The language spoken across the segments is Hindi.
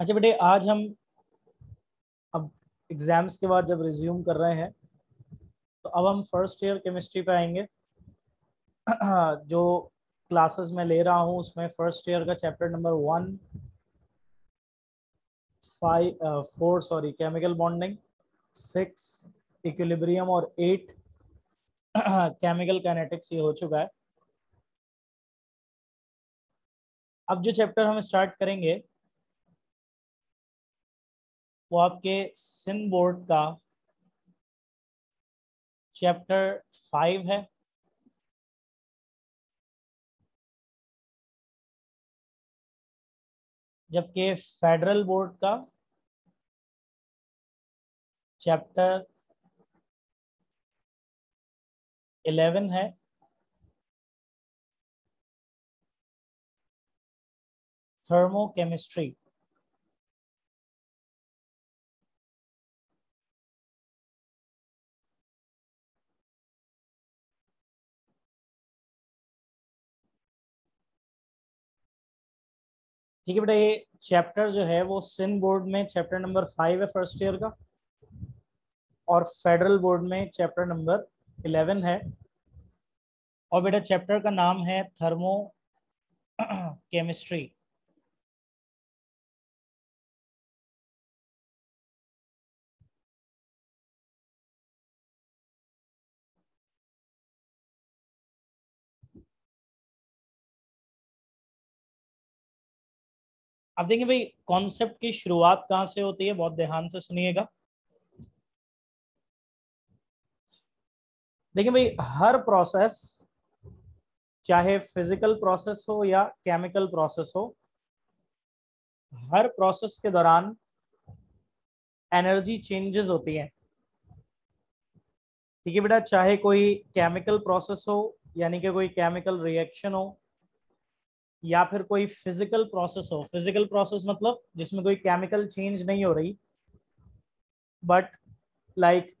अच्छा बेटे, आज हम अब एग्ज़ाम्स के बाद जब रिज्यूम कर रहे हैं तो अब हम फ़र्स्ट ईयर केमिस्ट्री पे आएँगे। जो क्लासेस में ले रहा हूँ, उसमें फ़र्स्ट ईयर का chapter number one five four sorry chemical bonding six equilibrium और एट केमिकल कैनेटिक्स ये हो चुका है। अब जो चैप्टर हम स्टार्ट करेंगे वो आपके सिन बोर्ड का चैप्टर फाइव है। जबकि फेडरल बोर्ड का चैप्टर इलेवन है। थर्मोकेमिस्ट्री ठीक है बेटा, ये चैप्टर जो है वो सिंध बोर्ड में चैप्टर नंबर फाइव है फ़र्स्ट ईयर का और फेडरल बोर्ड में चैप्टर नंबर इलेवन है। और बेटा चैप्टर का नाम है थर्मो केमिस्ट्री अब देखिए भाई कॉन्सेप्ट की शुरुआत कहाँ से होती है, बहुत ध्यान से सुनिएगा। देखिए भाई, हर प्रोसेस चाहे फ़िज़िकल प्रोसेस हो या केमिकल प्रोसेस हो, हर प्रोसेस के दौरान एनर्जी चेंजेस होती हैं। ठीक है बेटा, चाहे कोई केमिकल प्रोसेस हो, यानी कि कोई केमिकल रिएक्शन हो या फिर कोई फ़िज़िकल प्रोसेस हो। फ़िज़िकल प्रोसेस मतलब जिसमें कोई केमिकल चेंज नहीं हो रही बट लाइक like,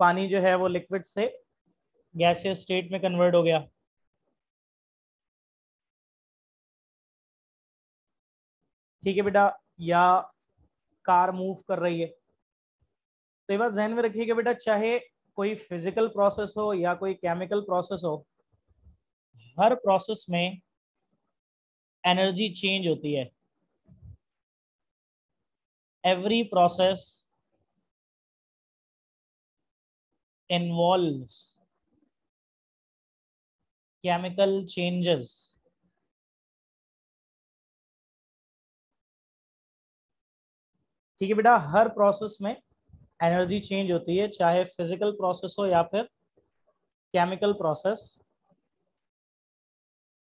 पानी जो है वो लिक्विड से गैसियस स्टेट में कन्वर्ट हो गया। ठीक है बेटा या कार मूव कर रही है। तो ये बात जहन में रखिएगा बेटा चाहे कोई फ़िज़िकल प्रोसेस हो या कोई केमिकल प्रोसेस हो हर प्रोसेस में एनर्जी चेंज होती है। Every process involves chemical changes ठीक है बेटा, हर प्रोसेस में एनर्जी चेंज होती है, चाहे फ़िज़िकल प्रोसेस हो या फिर केमिकल प्रोसेस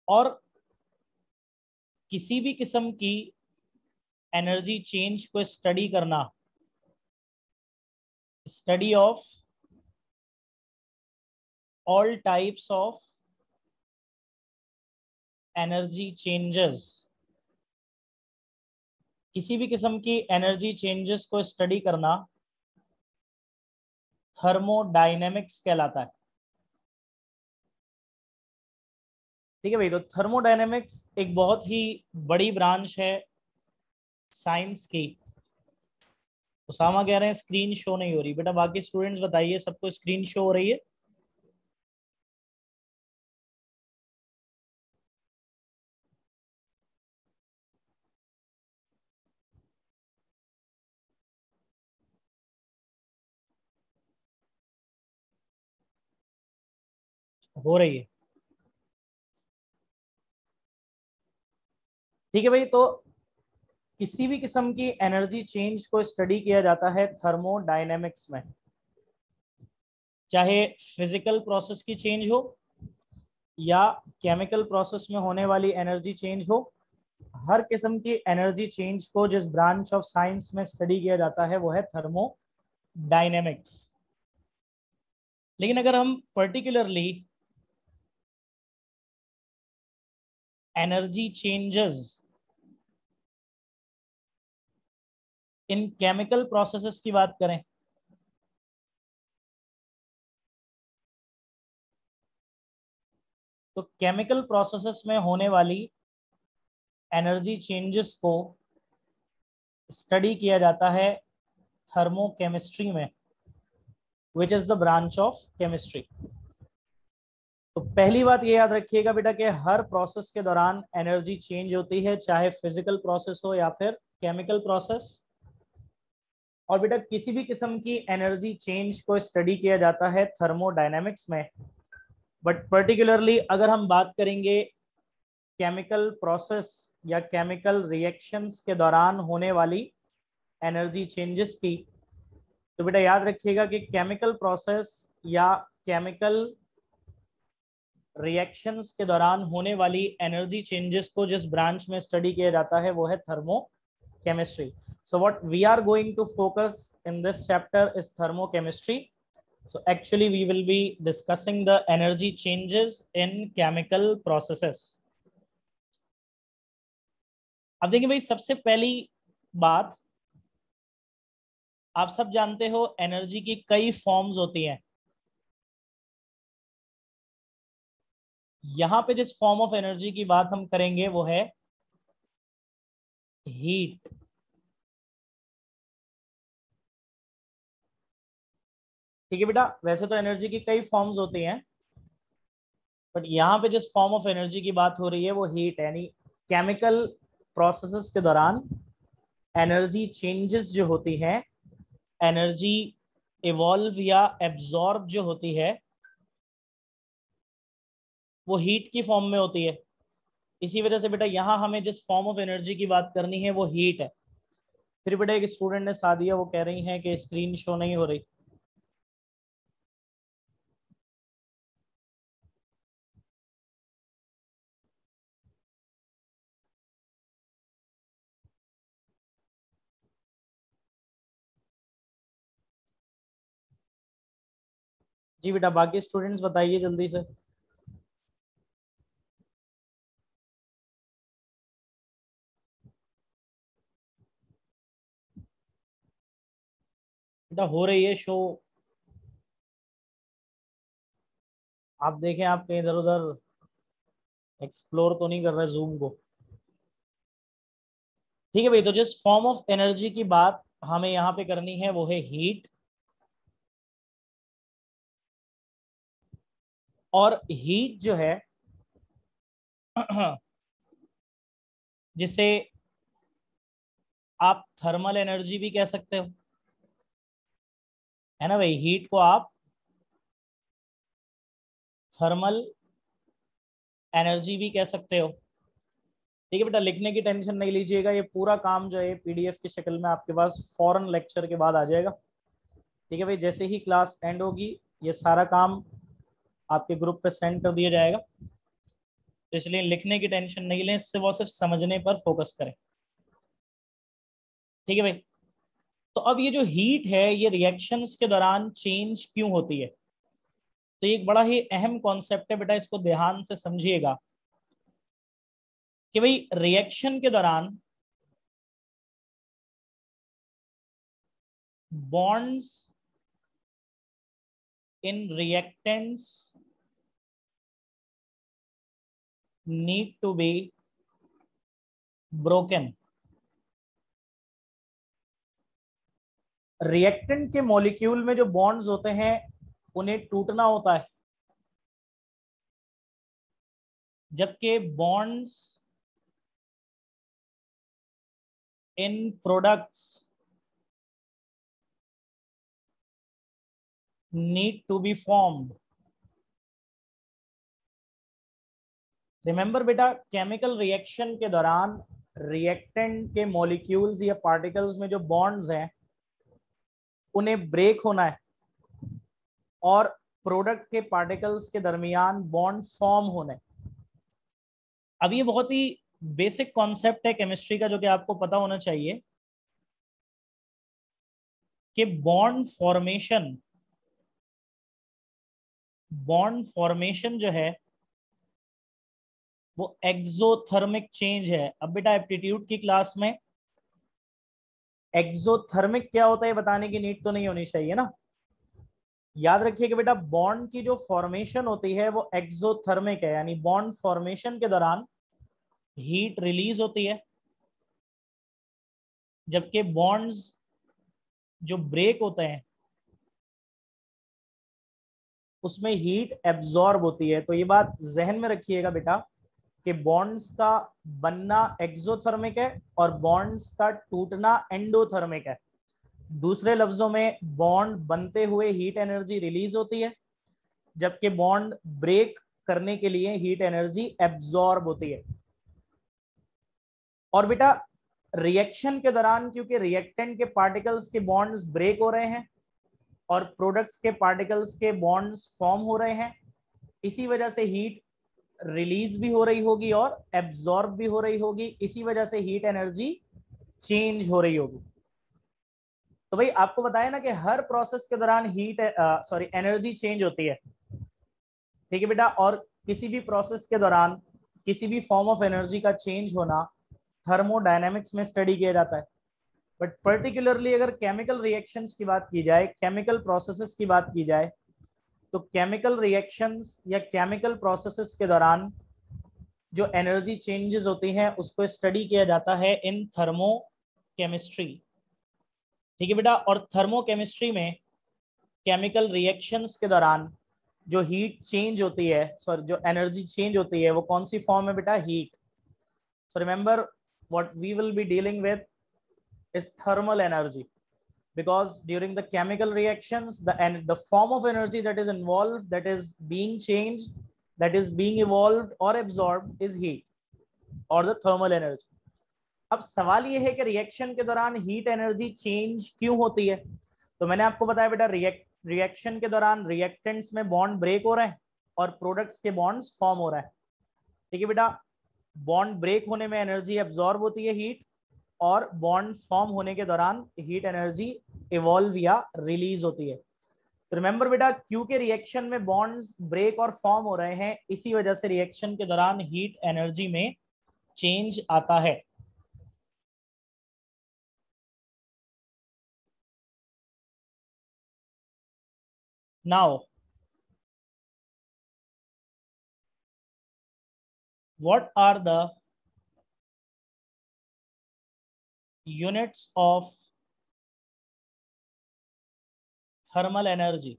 और किसी भी किस्म की एनर्जी चेंज को स्टडी करना। Study of all types of energy changes किसी भी किस्म की एनर्जी चेंजेस को स्टडी करना। थर्मोडाइनेमिक्स कहलाता है। ठीक है भाई? तो थर्मोडायनेमिक्स एक बहुत ही बड़ी ब्रांच है साइंस की। उसामा कह रहे हैं स्क्रीन शो नहीं हो रही। बेटा, बाकी स्टूडेंट्स बताइए, सबको स्क्रीन शो हो रही है? हो रही है। ठीक है भाई? तो किसी भी किस्म की एनर्जी चेंज को स्टडी किया जाता है थर्मोडायनेमिक्स में। चाहे फ़िज़िकल प्रोसेस की चेंज हो या केमिकल प्रोसेस में होने वाली एनर्जी चेंज हो, हर किस्म की एनर्जी चेंज को जिस ब्रांच ऑफ़ साइंस में स्टडी किया जाता है वो है थर्मोडायनेमिक्स लेकिन अगर हम particularly energy changes in chemical processes की बात करें। तो केमिकल प्रोसेसेस में होने वाली एनर्जी चेंजेस को स्टडी किया जाता है थर्मोकेमिस्ट्री में which is the branch of chemistry तो पहली बात ये याद रखिएगा बेटा कि हर प्रोसेस के दौरान एनर्जी चेंज होती है, चाहे फ़िज़िकल प्रोसेस हो या फिर केमिकल प्रोसेस और बेटा किसी भी किस्म की एनर्जी चेंज को स्टडी किया जाता है थर्मोडायनेमिक्स में। बट पर्टिकुलरली अगर हम बात करेंगे केमिकल प्रोसेस या केमिकल रिएक्शंस के दौरान होने वाली एनर्जी चेंजेस की तो बेटा याद रखिएगा कि केमिकल प्रोसेस या केमिकल रिएक्शंस के दौरान होने वाली एनर्जी चेंजेस को जिस ब्रांच में स्टडी किया जाता है वो है thermochemistry so what we are going to focus in this chapter is thermochemistry so actually, we will be discussing the energy changes in chemical processes. अब देखिए भाई, सबसे पहली बात, आप सब जानते हो एनर्जी की कई फॉर्म्स होती हैं। यहाँ पे जिस फॉर्म ऑफ़ एनर्जी की बात हम करेंगे, वो है हीट ठीक है बेटा, वैसे तो एनर्जी की कई फॉर्म्स होती हैं बट यहाँ पे जिस फॉर्म ऑफ़ एनर्जी की बात हो रही है, वो हीट यानी केमिकल प्रोसेसेस के दौरान एनर्जी चेंजेस जो होती हैं एनर्जी इवॉल्व या एब्जॉर्ब जो होती है, वो हीट की फॉर्म में होती है। इसी वजह से बेटा यहाँ हमें जिस फॉर्म ऑफ़ एनर्जी की बात करनी है, वो हीट है। फिर बेटा एक स्टूडेंट ने साथ दिया वो कह रही हैं कि स्क्रीन शो नहीं हो रही। जी बेटा बाकी स्टूडेंट्स बताइए जल्दी से। बेटा हो रही है शो। आप देखें, आप कहीं इधर उधर एक्सप्लोर तो नहीं कर रहे जूम को। ठीक है भाई तो जिस फॉर्म ऑफ़ एनर्जी की बात हमें यहाँ पे करनी है, वो है हीट और हीट जो है, जिसे आप थर्मल एनर्जी भी कह सकते हो। है ना भाई हीट को आप थर्मल एनर्जी भी कह सकते हो। ठीक है बेटा, लिखने की टेंशन नहीं लीजिएगा, ये पूरा काम जो है पीडीएफ की शक्ल में आपके पास फॉरन लेक्चर के बाद आ जाएगा। ठीक है भाई, जैसे ही क्लास एंड होगी, ये सारा काम आपके ग्रुप पे सेंड कर दिया जाएगा। तो इसलिए लिखने की टेंशन नहीं लें इससे वो सिर्फ़ समझने पर फोकस करें। ठीक है भाई तो अब ये जो हीट है, ये रिएक्शंस के दौरान चेंज क्यों होती है? तो एक बड़ा ही अहम कॉन्सेप्ट है, बेटा, इसको ध्यान से समझिएगा कि भाई रिएक्शन के दौरान bonds in reactants need to be broken. Reactant के मॉलिक्यूल में जो बॉन्ड्स होते हैं, उन्हें टूटना होता है। जबकि bonds in products need to be formed remember बेटा केमिकल रिएक्शन के दौरान रिएक्टेंट के मॉलिक्यूल्स या पार्टिकल्स में जो बॉन्ड्स हैं उन्हें ब्रेक होना है। और प्रोडक्ट के पार्टिकल्स के दरमियान बॉन्ड फॉर्म होने। अब ये बहुत ही बेसिक कॉन्सेप्ट है केमिस्ट्री का, जो कि आपको पता होना चाहिए कि बॉन्ड फॉर्मेशन बॉन्ड फॉर्मेशन जो है, वो एक्सोथर्मिक चेंज है। अब बेटा एप्टीट्यूड की क्लास में एक्सोथर्मिक क्या होता है बताने की नीड तो नहीं होनी चाहिए ना? याद रखिए कि बेटा बॉन्ड की जो फॉर्मेशन होती है वो एक्सोथर्मिक है, यानी बॉन्ड फॉर्मेशन के दौरान हीट रिलीज़ होती है। जबकि बॉन्ड्स जो ब्रेक होते हैं, उसमें हीट एब्जॉर्ब होती है। तो ये बात जहन में रखिएगा बेटा। कि बॉन्ड्स का बनना एक्सोथर्मिक है और बॉन्ड्स का टूटना एंडोथर्मिक है। दूसरे लफ्जों में बॉन्ड बनते हुए हीट एनर्जी रिलीज़ होती है, जबकि बॉन्ड ब्रेक करने के लिए हीट एनर्जी एब्जॉर्ब होती है। और बेटा रिएक्शन के दौरान, क्योंकि रिएक्टेंट के पार्टिकल्स के बॉन्ड्स ब्रेक हो रहे हैं और प्रोडक्ट्स के पार्टिकल्स के बॉन्ड्स फॉर्म हो रहे हैं, इसी वजह से हीट रिलीज़ भी हो रही होगी और एब्जॉर्ब भी हो रही होगी, इसी वजह से हीट एनर्जी चेंज हो रही होगी। तो भाई, आपको बताया ना कि हर प्रोसेस के दौरान हीट सॉरी एनर्जी चेंज होती है। ठीक है बेटा? और किसी भी प्रोसेस के दौरान किसी भी फॉर्म ऑफ़ एनर्जी का चेंज होना थर्मोडायनेमिक्स में स्टडी किया जाता है। बट पर्टिकुलरली अगर केमिकल रिएक्शंस की बात की जाए केमिकल प्रोसेसेस की बात की जाए तो केमिकल रिएक्शंस या केमिकल प्रोसेसेस के दौरान जो एनर्जी चेंजेस होती हैं, उसको स्टडी किया जाता है इन थर्मो केमिस्ट्री ठीक है बेटा? और थर्मो केमिस्ट्री में केमिकल रिएक्शंस के दौरान जो हीट चेंज होती है सॉरी जो एनर्जी चेंज होती है, वो कौन सी फॉर्म है बेटा? Heat so remember what we will be dealing with is thermal energy because during the chemical reactions the and the form of energy that is involved that is being changed that is being evolved or absorbed is heat or the thermal energy अब सवाल ये है कि रिएक्शन के दौरान हीट एनर्जी चेंज क्यों होती है तो मैंने आपको बताया बेटा रिएक्ट रिएक्शन के दौरान रिएक्टेंट्स में बॉन्ड ब्रेक हो रहे हैं और प्रोडक्ट्स के बॉन्ड्स फॉर्म हो रहा है ठीक है बेटा बॉन्ड ब्रेक होने में एनर्जी एब्जॉर्ब होती है हीट और बॉन्ड फॉर्म होने के दौरान हीट एनर्जी इवॉल्व या रिलीज़ होती है। तो रिमेंबर बेटा क्यू के रिएक्शन में बॉन्ड्स ब्रेक और फॉर्म हो रहे हैं, इसी वजह से रिएक्शन के दौरान हीट एनर्जी में चेंज आता है। Now what are the units of thermal energy.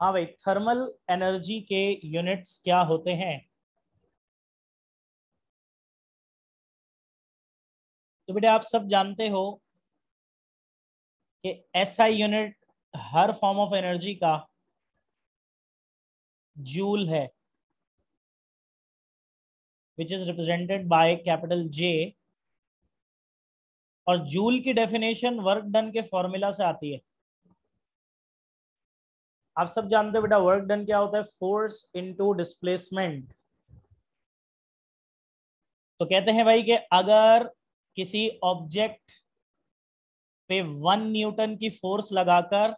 हाँ भाई थर्मल एनर्जी के यूनिट्स क्या होते हैं? तो बेटे आप सब जानते हो कि एसआई यूनिट हर फॉर्म ऑफ़ एनर्जी का जूल है which is represented by capital J और जूल की डेफिनेशन वर्क डन के फॉर्मूला से आती है। आप सब जानते हो बेटा वर्क डन क्या होता है? फोर्स इनटू डिस्प्लेसमेंट तो कहते हैं भाई कि अगर किसी ऑब्जेक्ट पे वन न्यूटन की फोर्स लगाकर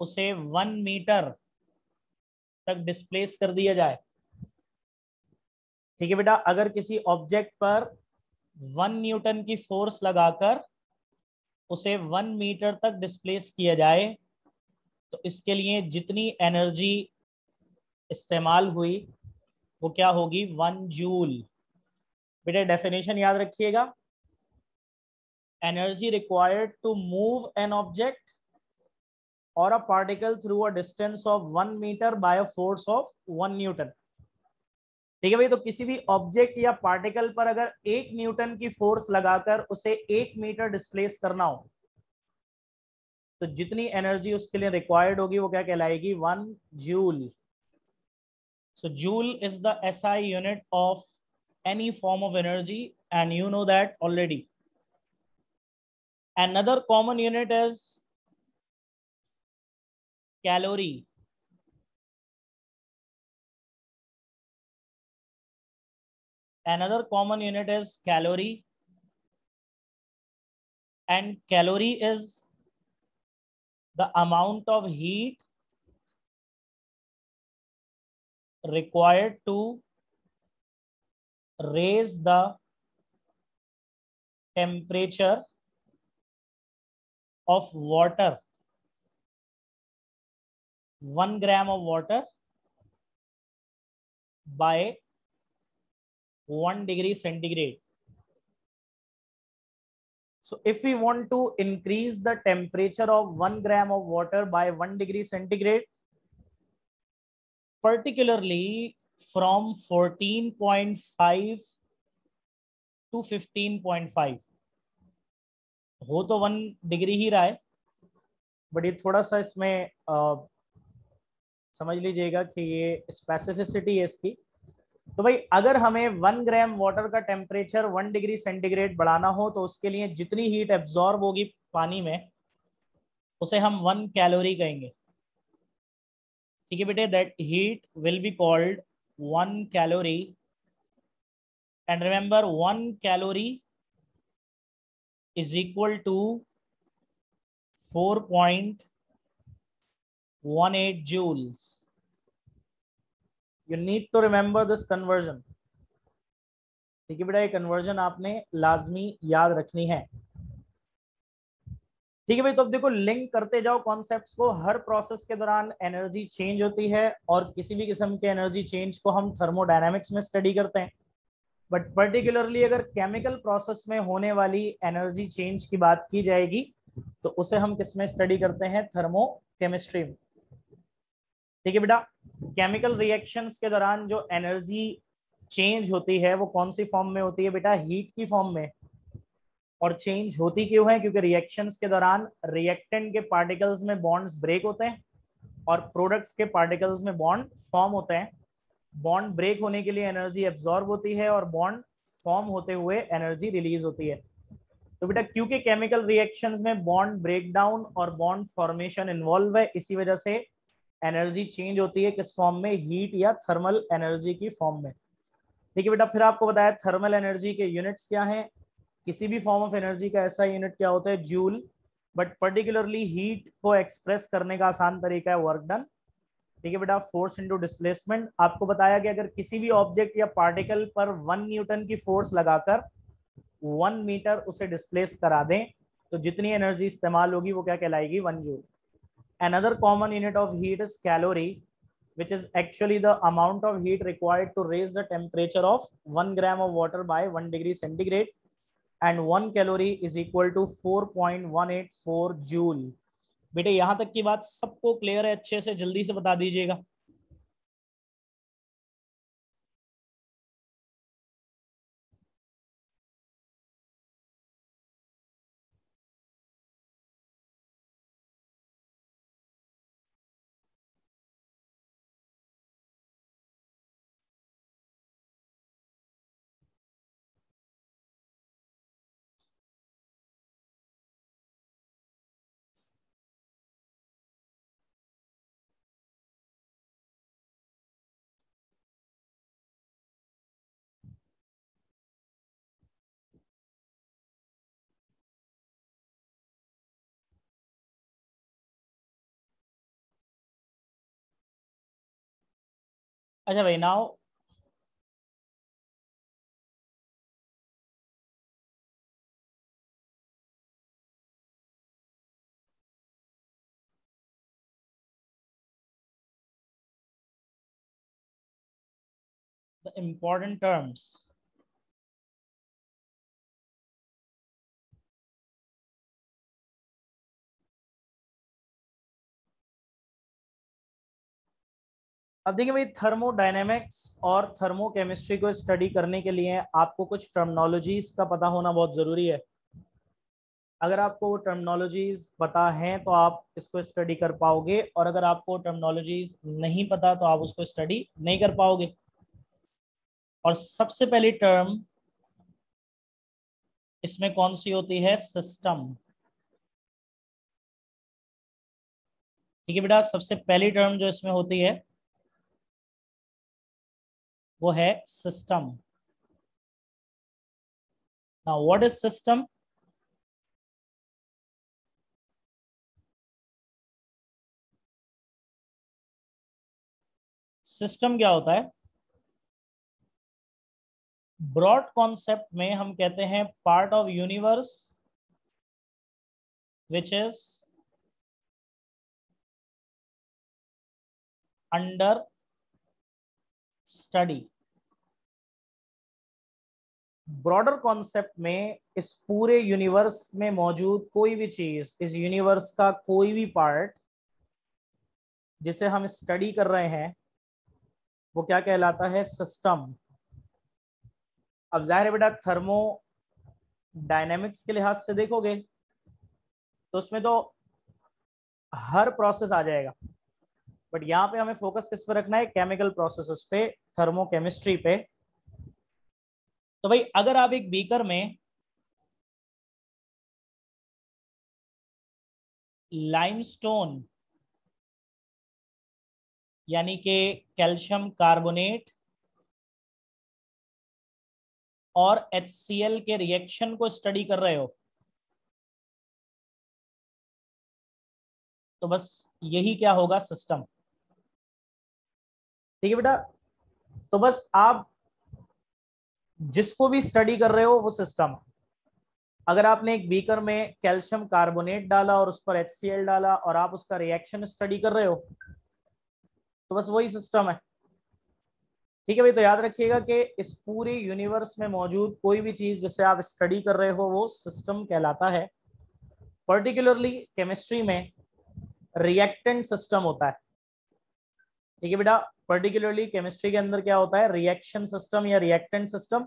उसे वन मीटर तक डिस्प्लेस कर दिया जाए। ठीक है बेटा? अगर किसी ऑब्जेक्ट पर वन न्यूटन की फोर्स लगाकर उसे वन मीटर तक डिस्प्लेस किया जाए तो इसके लिए जितनी एनर्जी इस्तेमाल हुई, वो क्या होगी? वन जूल बेटा डेफिनेशन याद रखिएगा। Energy required to move an object or a particle through a distance of one meter by a force of one newton. ठीक है भाई? तो किसी भी ऑब्जेक्ट या पार्टिकल पर अगर एक न्यूटन की फोर्स लगाकर उसे एक मीटर डिस्प्लेस करना हो तो जितनी एनर्जी उसके लिए रिक्वायर्ड होगी, वो क्या कहलाएगी? One joule so joule is the SI unit of any form of energy, and you know that already. Another common unit is calorie. Another common unit is calorie. And calorie is the amount of heat required to raise the temperature of water 1 gram of water by 1 degree centigrade. So if we want to increase the temperature of 1 gram of water by 1 degree centigrade, particularly from 14.5 to 15.5 हो तो वन डिग्री ही रहा है बट ये थोड़ा सा इसमें समझ लीजिएगा कि ये स्पेसिफिसिटी है इसकी। तो भाई, अगर हमें वन ग्राम वाटर का टेम्परेचर वन डिग्री सेंटीग्रेड बढ़ाना हो तो उसके लिए जितनी हीट एब्जॉर्ब होगी पानी में, उसे हम वन कैलोरी कहेंगे। ठीक है बेटे? That heat will be called one calorie and remember one calorie is equal to four to 4.18 joules. You need to remember this conversion. ठीक है बेटा, ये कन्वर्जन आपने लाजमी याद रखनी है। ठीक है भाई तो अब देखो लिंक करते जाओ कॉन्सेप्ट्स को। हर प्रोसेस के दौरान एनर्जी चेंज होती है और किसी भी किस्म के एनर्जी चेंज को हम थर्मोडायनामिक्स में स्टडी करते हैं। बट पर्टिकुलरली अगर केमिकल प्रोसेस में होने वाली एनर्जी चेंज की बात की जाएगी तो उसे हम किसमें स्टडी करते हैं? थर्मो केमिस्ट्री में। ठीक है बेटा केमिकल रिएक्शंस के दौरान जो एनर्जी चेंज होती है, वो कौन सी फॉर्म में होती है बेटा? हीट की फॉर्म में। और चेंज होती क्यों है? क्योंकि रिएक्शंस के दौरान रिएक्टेंट के पार्टिकल्स में बॉन्ड्स ब्रेक होते हैं और प्रोडक्ट्स के पार्टिकल्स में बॉन्ड फॉर्म होते हैं। बॉन्ड ब्रेक होने के लिए एनर्जी एब्जॉर्ब होती है और बॉन्ड फॉर्म होते हुए एनर्जी रिलीज़ होती है। तो बेटा, क्योंकि केमिकल रिएक्शंस में बॉन्ड ब्रेकडाउन और बॉन्ड फॉर्मेशन इन्वॉल्व है, इसी वजह से एनर्जी चेंज होती है किस फॉर्म में? हीट या थर्मल एनर्जी की फॉर्म में। ठीक है बेटा, फिर आपको बताया थर्मल एनर्जी के यूनिट्स क्या हैं? किसी भी फॉर्म ऑफ़ एनर्जी का ऐसा यूनिट क्या होता है? जूल। बट पर्टिकुलरली हीट को एक्सप्रेस करने का आसान तरीका है वर्क डन। ठीक है बेटा, फोर्स इनटू डिस्प्लेसमेंट। आपको बताया कि अगर किसी भी ऑब्जेक्ट या पार्टिकल पर वन न्यूटन की फोर्स लगाकर वन मीटर उसे डिस्प्लेस करा दें तो जितनी एनर्जी इस्तेमाल होगी वो क्या कहलाएगी? One joule. Another common unit of heat is calorie which is actually the amount of heat required to raise the temperature of 1 gram of water by 1 degree centigrade and 1 calorie is equal to 4.184 joule बेटे यहाँ तक की बात सबको क्लियर है अच्छे से जल्दी से बता दीजिएगा अच्छा भाई नाउ the important terms अब देखिए भाई थर्मोडाइनेमिक्स और थर्मोकेमिस्ट्री को स्टडी करने के लिए आपको कुछ टर्मनोलॉजीज का पता होना बहुत ज़रूरी है। अगर आपको वो टर्मिनोलॉजीज पता हैं तो आप इसको स्टडी कर पाओगे और अगर आपको टर्मनोलॉजीज नहीं पता तो आप उसको स्टडी नहीं कर पाओगे। और सबसे पहली टर्म इसमें कौन सी होती है? सिस्टम ठीक है बेटा, सबसे पहली टर्म जो इसमें होती है वो है system now what is system system क्या होता है? ब्रॉड कॉन्सेप्ट में हम कहते हैं part of universe which is under study broader concept में इस पूरे यूनिवर्स में मौजूद कोई भी चीज़, इस यूनिवर्स का कोई भी पार्ट, जिसे हम स्टडी कर रहे हैं, वो क्या कहलाता है? सिस्टम। अब ज़ाहिर बेटा, थर्मो डायनेमिक्स के लिहाज से देखोगे तो उसमें तो हर प्रोसेस आ जाएगा। बट यहाँ पे हमें फोकस किस पे रखना है? केमिकल प्रोसेसेस पे, थर्मोकेमिस्ट्री पे। तो भाई, अगर आप एक बीकर में लाइमस्टोन यानी कि कैल्शियम कार्बोनेट और HCl के रिएक्शन को स्टडी कर रहे हो तो बस यही क्या होगा सिस्टम ठीक है बेटा? तो बस आप जिसको भी स्टडी कर रहे हो, वो सिस्टम अगर आपने एक बीकर में कैल्शियम कार्बोनेट डाला और उस पर एचसीएल डाला और आप उसका रिएक्शन स्टडी कर रहे हो तो बस वही सिस्टम है। ठीक है भाई तो याद रखिएगा कि इस पूरे यूनिवर्स में मौजूद कोई भी चीज़ जिसे आप स्टडी कर रहे हो, वो सिस्टम कहलाता है। पर्टिकुलरली केमिस्ट्री में रिएक्टेंट सिस्टम होता है। ठीक है बेटा पर्टिकुलरली केमिस्ट्री के अंदर क्या होता है? रिएक्शन सिस्टम या रिएक्टेंट सिस्टम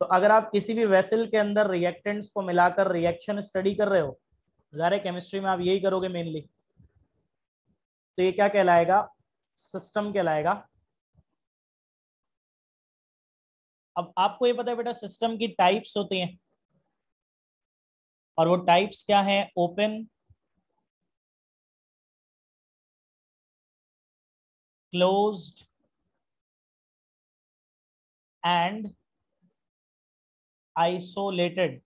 तो अगर आप किसी भी वेसल के अंदर रिएक्टेंट्स को मिलाकर रिएक्शन स्टडी कर रहे हो ज़ाहिर केमिस्ट्री में आप यही करोगे मेनली तो ये क्या कहलाएगा? सिस्टम कहलाएगा। अब आपको ये पता है बेटा सिस्टम की टाइप्स होती हैं। और वो टाइप्स क्या हैं? ओपन क्लोज्ड एंड आइसोलेटेड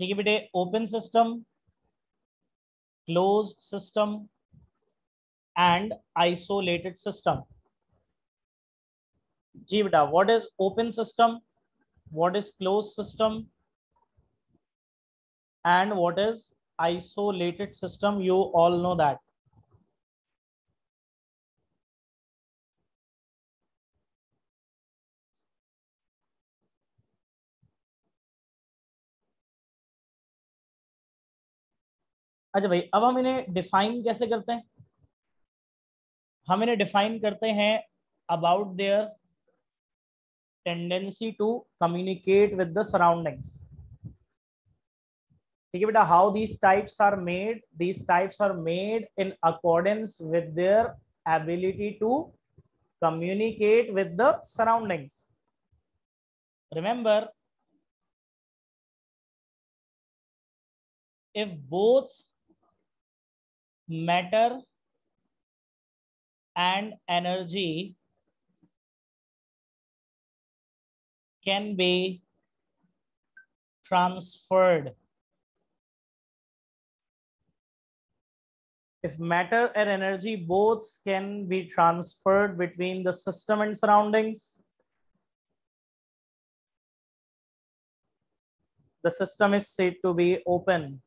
ठीक है बेटे open system closed system and isolated system जी बेटा what is open system what is closed system and what is isolated system? You all know that. अच्छा भाई, अब हम इन्हें डिफाइन कैसे करते हैं? हम इन्हें डिफाइन करते हैं about their tendency to communicate with the surroundings ठीक है बेटा how these types are made these types are made in accordance with their ability to communicate with the surroundings remember if both matter and energy can be transferred. if matter and energy both can be transferred between the system and surroundings, the system is said to be open.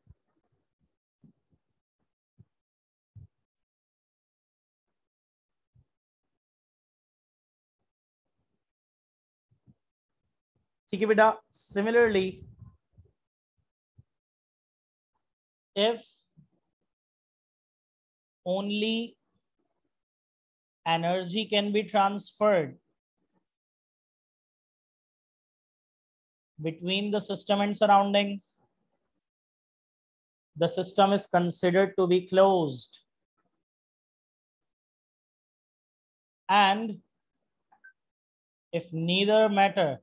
Similarly, if only energy can be transferred between the system and surroundings the system is considered to be closed and if neither matter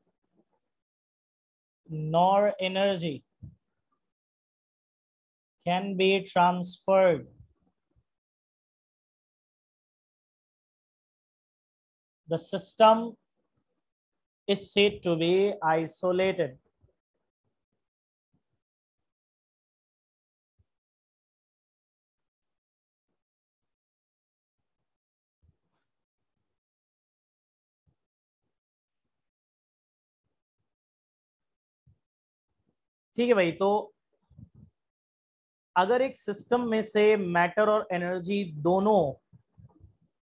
nor energy can be transferred. The system is said to be isolated. ठीक है भाई तो अगर एक सिस्टम में से मैटर और एनर्जी दोनों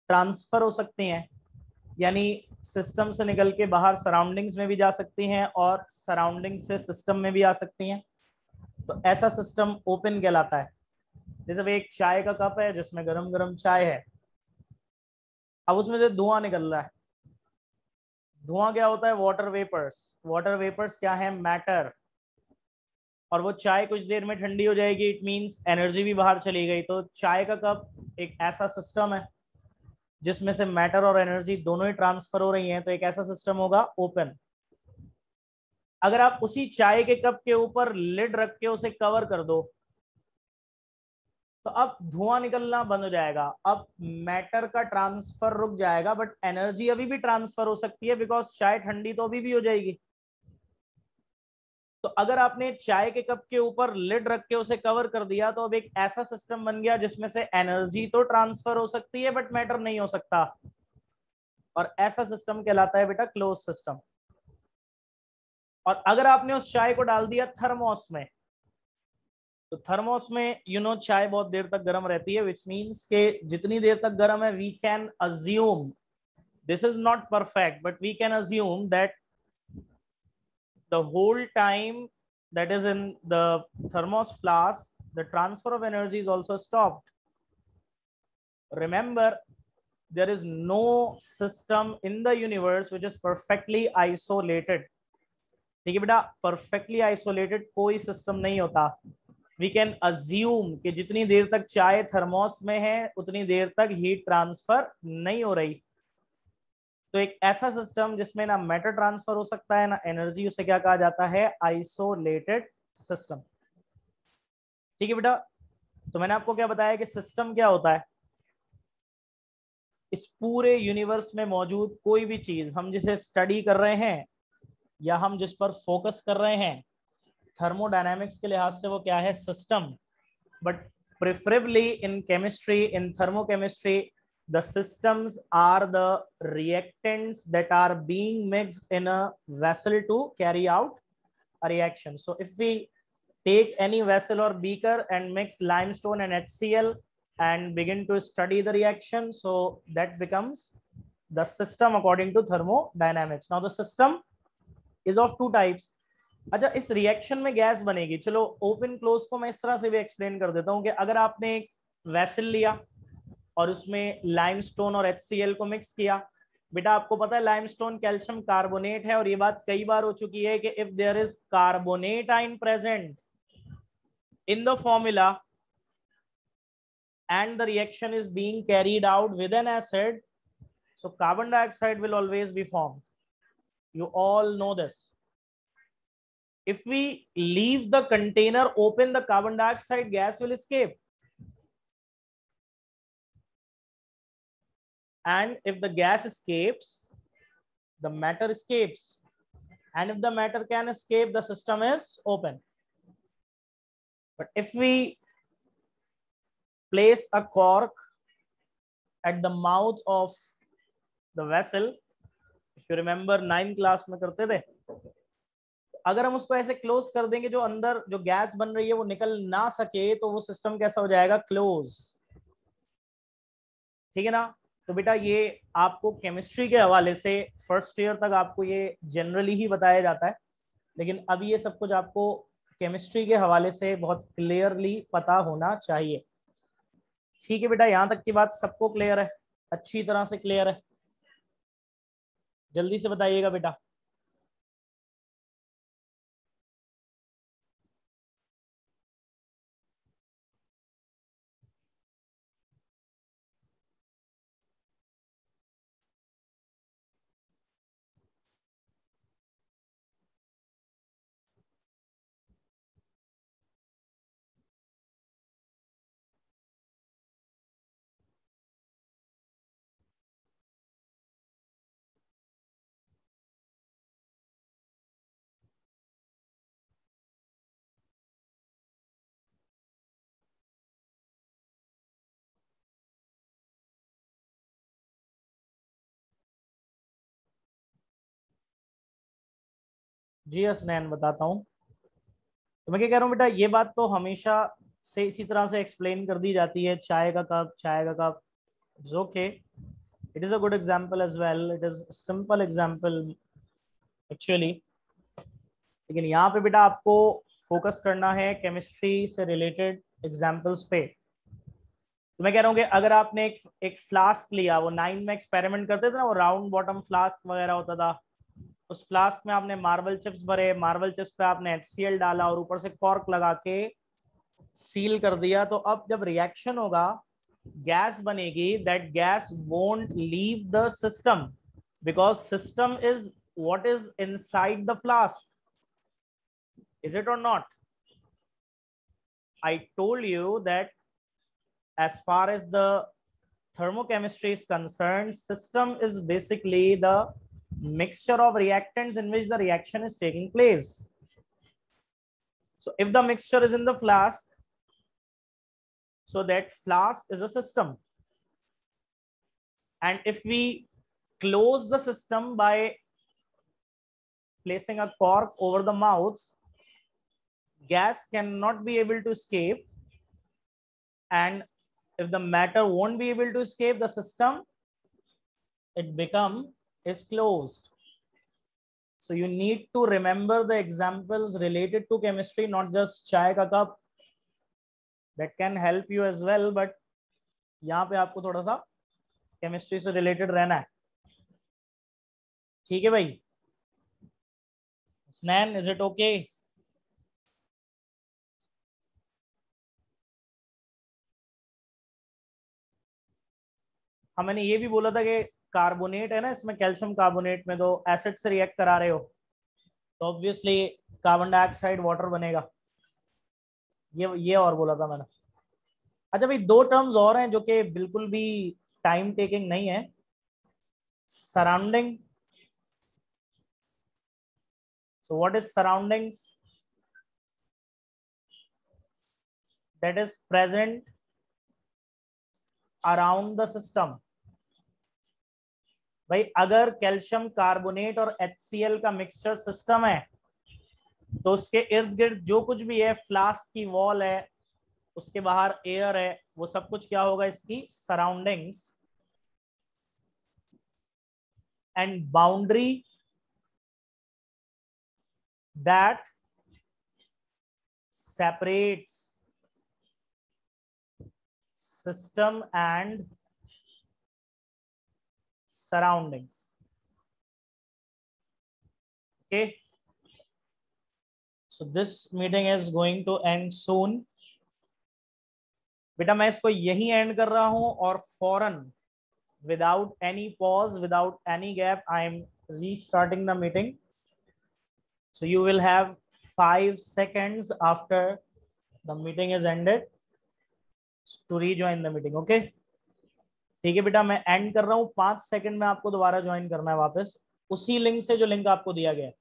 ट्रांसफ़र हो सकते हैं यानी सिस्टम से निकल के बाहर सराउंडिंग्स में भी जा सकती हैं और सराउंडिंग से सिस्टम में भी आ सकती हैं। तो ऐसा सिस्टम ओपन कहलाता है। जैसे एक चाय का कप है जिसमें गरम गरम चाय है। अब उसमें से धुआँ निकल रहा है। धुआँ क्या होता है? वाटर वेपर्स वाटर वेपर्स क्या है? मैटर और वो चाय कुछ देर में ठंडी हो जाएगी। इट मींस एनर्जी भी बाहर चली गई। तो चाय का कप एक ऐसा सिस्टम है। जिसमें से मैटर और एनर्जी दोनों ही ट्रांसफ़र हो रही हैं तो एक ऐसा सिस्टम होगा ओपन अगर आप उसी चाय के कप के ऊपर लिड रख के उसे कवर कर दो तो अब धुआँ निकलना बंद हो जाएगा। अब मैटर का ट्रांसफ़र रुक जाएगा बट एनर्जी अभी भी ट्रांसफ़र हो सकती है बिकॉज़ चाय ठंडी तो अभी भी हो जाएगी। तो अगर आपने चाय के कप के ऊपर लिड रख के उसे कवर कर दिया तो अब एक ऐसा सिस्टम बन गया जिसमें से एनर्जी तो ट्रांसफ़र हो सकती है बट मैटर नहीं हो सकता। और ऐसा सिस्टम कहलाता है बेटा क्लोज सिस्टम और अगर आपने उस चाय को डाल दिया थर्मोस में तो थर्मोस में यू नो चाय बहुत देर तक गर्म रहती है विच मीन्स के जितनी देर तक गर्म है we can assume this is not perfect but we can assume that the whole time that is in the thermos flask, the transfer of energy is also stopped. Remember, there is no system in the universe which is perfectly isolated. ठीक है बेटा परफेक्टली आइसोलेटेड कोई सिस्टम नहीं होता वी कैन अज्यूम कि जितनी देर तक चाय थर्मोस में है उतनी देर तक हीट ट्रांसफ़र नहीं हो रही तो एक ऐसा सिस्टम जिसमें ना मैटर ट्रांसफ़र हो सकता है, ना एनर्जी उसे क्या कहा जाता है? आइसोलेटेड सिस्टम ठीक है बेटा? तो मैंने आपको क्या बताया कि सिस्टम क्या होता है? इस पूरे यूनिवर्स में मौजूद कोई भी चीज़, हम जिसे स्टडी कर रहे हैं, या हम जिस पर फोकस कर रहे हैं थर्मोडायनेमिक्स के लिहाज से वो क्या है? System but preferably in chemistry in thermochemistry the systems are the reactants that are being mixed in a vessel to carry out a reaction. So if we take any vessel or beaker and mix limestone and HCl and begin to study the reaction, so that becomes the system according to thermodynamics. Now the system is of two types. अच्छा इस रिएक्शन में गैस बनेगी चलो ओपन क्लोज को मैं इस तरह से भी एक्सप्लेन कर देता हूँ कि अगर आपने एक वेसल लिया और उसमें लाइमस्टोन और HCl को मिक्स किया। बेटा, आपको पता है लाइमस्टोन कैल्शियम कार्बोनेट है और ये बात कई बार हो चुकी है कि if there is carbonate ion present in the formula and the reaction is being carried out with an acid so carbon dioxide will always be form you all know this if we leave the container open the carbon dioxide gas will escape and if the gas escapes the matter escapes and if the matter can escape the system is open but if we place a cork at the mouth of the vessel if you remember nine class में करते थे अगर हम उसको ऐसे क्लोज कर देंगे जो अंदर जो गैस बन रही है वो निकल ना सके तो वो सिस्टम कैसा हो जाएगा क्लोज ठीक है ना तो बेटा ये आपको केमिस्ट्री के हवाले से फ़र्स्ट ईयर तक आपको ये जनरली ही बताया जाता है। लेकिन अब ये सब कुछ आपको केमिस्ट्री के हवाले से बहुत क्लियरली पता होना चाहिए। ठीक है बेटा, यहाँ तक की बात सबको क्लियर है, अच्छी तरह से क्लियर है। जल्दी से बताइएगा बेटा। जी असनैन बताता हूँ। तो मैं क्या कह रहा हूँ बेटा, ये बात तो हमेशा से इसी तरह से एक्सप्लेन कर दी जाती है, चाय का कप चाय का cup it's okay it is a good example as well it is simple example actually लेकिन यहाँ पे बेटा आपको फोकस करना है केमिस्ट्री से रिलेटेड एग्जाम्पल्स पे। तो मैं कह रहा हूँ कि अगर आपने एक एक फ्लास्क लिया, वो नाइन में एक्सपेरिमेंट करते थे ना, वो राउंड बॉटम फ्लास्क वगैरह होता था उस फ्लास्क में आपने मार्बल चिप्स भरे मार्बल चिप्स पे आपने एच डाला और ऊपर से कॉर्क लगा के सील कर दिया तो अब जब रिएक्शन होगा गैस बनेगी that gas won't leave the system because system is what is inside the flask is it or not I told you that as far as the thermochemistry is concern system is basically the mixture of reactants in which the reaction is taking place so if the mixture is in the flask so that flask is a system. And if we close the system by placing a cork over the mouth, gas cannot be able to escape. And if the matter won't be able to escape the system, it become is closed. So you need to remember the examples related to chemistry, not just chai ka cup that can help you as well but यहाँ पे आपको थोड़ा सा केमिस्ट्री से रिलेटेड रहना है ठीक है भाई स्नैन इज़ इट ओके हाँ मैंने ये भी बोला था कि कार्बोनेट है ना, इसमें कैल्शियम कार्बोनेट में तो एसिड से रिएक्ट करा रहे हो तो ऑब्वियसली कार्बन डाइऑक्साइड वाटर बनेगा। ये ये और बोला था मैंने। अच्छा भाई, दो टर्म्स और हैं जो कि बिल्कुल भी टाइम टेकिंग नहीं है। Surrounding so what is surroundings that is present around the system भाई, अगर कैल्शियम कार्बोनेट और HCl का मिक्सचर सिस्टम है तो उसके इर्द गिर्द जो कुछ भी है फ्लास्क की वॉल है, उसके बाहर एयर है, वो सब कुछ क्या होगा इसकी? Surroundings and boundary that separates system and surroundings okay so this meeting is going to end soon बेटा मैं इसको यही एंड कर रहा हूं और फॉरन without any pause without any gap I am restarting the meeting so you will have five seconds after the meeting is ended to rejoin the meeting okay ठीक है बेटा, मैं एंड कर रहा हूँ। पाँच सेकंड में आपको दोबारा ज्वाइन करना है वापस। उसी लिंक से जो लिंक आपको दिया गया है।